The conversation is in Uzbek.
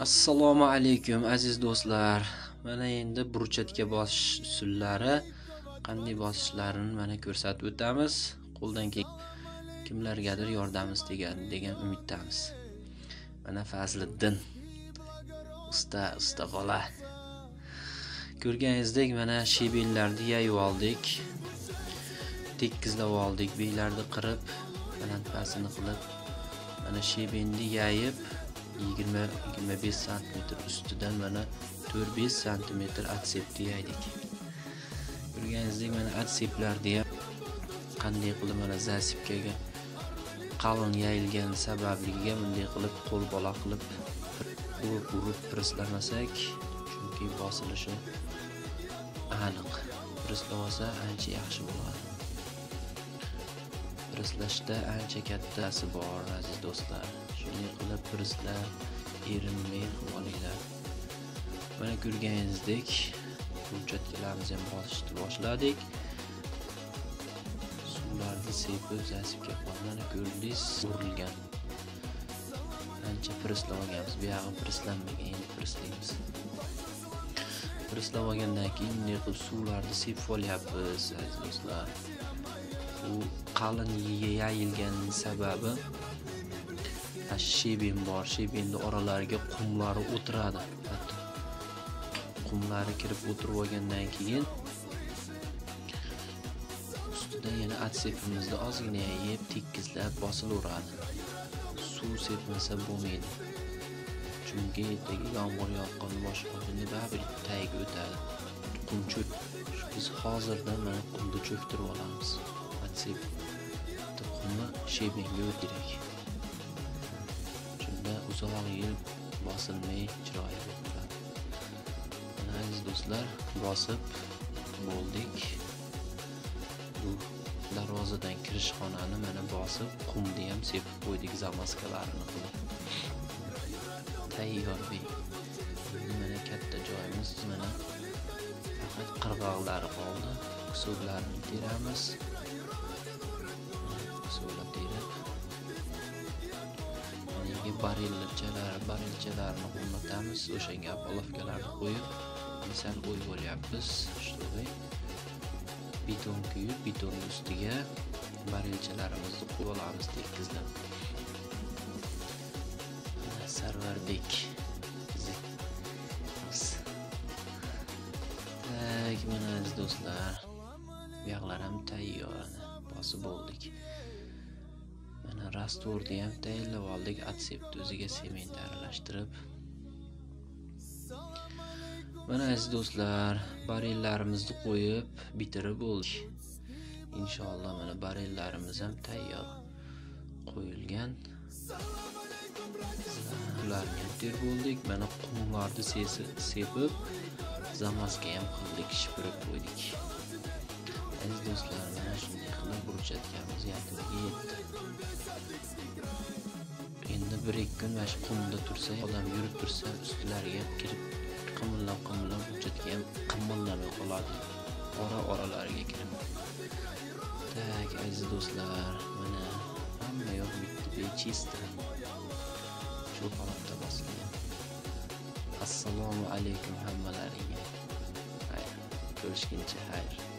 assalomu alaykum aziz do'stlar. Mana endi burchatga bosish usullari qanday bosishlarini mana ko'rsatib o'tamiz. Qo'ldan keyin kimlargadir yordamimiz tegadi degan umiddamiz. Mana fazliddin usta usta bola. Ko'rganingizdek mana shebellarni yayib oldik. Tekkizlab oldik beylarni qirib balandpasini qilib mana shebenni yayib 20-25 sm ustidan mana 4-5 sm atsepni yaydik ko'rganingizdek mana atseplarni ham qanday qilib mana zasipkaga qalin yayilgani sababligiga bunday qilib qo'l bola qilib urib urib presslamasak chunki bosilishi aniq. Presslab ancha yaxshi bo'ladi. Presslashda ancha kattasi bor aziz do'stlar. Shunday qilib turistlar erinmay qilib olinglar mana ko'rganingizdek burchatkalarimizni ham bosishni boshladik. Suvlarni sepib zasibga mana ko'rdingiz urilgan. Ancha presslab olganmiz. Buyog'i presslanmagan endi presslaymiz presslab olgandan keyin bunday qilib suvlarni sepib olyapmiz aziz do'stlar. U qalin yayilgan sababi sheben bor shebenni oralariga qumlari o'tiradi. Qumlari kirib o'tirib olgandan keyin ustida yana atsepimizni ozgina yeb tekizlab bosilaveradi. Suv sepmasa bo'lmaydi. Chunki ertaga yomg'ir yoqqan boshqa kunda baribir tagiga o'tadi. Qum cho'k biz hozirdan mana qumni cho'ktirib olamiz. Atsep qumni shebenga o'tirak uzoq yil bosilmay chiroyli bo'ladi aziz do'stlar bosib bo'ldik. Bu darvozadan kirish xonani mana bosib qumni ham sepib qo'ydik zamaskalarini qilib. Tayyor mana katta joyimiz mana faqat qirg'oqlari qoldi. Suvlarini teramiz. Barilchalar barilchalarni o'rnatamiz. O'shanga polovkalarni qo'yib misal uy bo'lyapmiz. Shunday beton kuyib betonni ustiga barilchalarimizni qo'yib olamiz tekizlab sarvarbek tak mana aziz do'stlar. Buyoqlar ham tayyor bosib bo'ldik. Rastvorni ham tayyorlab oldik atseptni o'ziga sement aralashtirib. Mana aziz do'stlar barellarimizni qo'yib bitirib bo'ldik. Inshaalloh mana barellarimiz ham tayyor qo'yilgan. Ularni ham terib bo'ldik. Mana qumlarni sepib zamaska ham qildik shipirib qo'ydik. Aziz do'stlar mana shunday qilib burchatgamiz yakuniga yetdi. Endi bir ikki kun mana shu qumda tursa odam yurib tursa ustilariga kirib qimillab qimillab burchatga ham qimillamay qoladi ora oralariga kirib. Tak aziz do'stlar mana hamma yoq bitta bechista. Shu holatda bosilgan assalomu alaykum hammalaringga. Xayr ko'rishguncha xayr.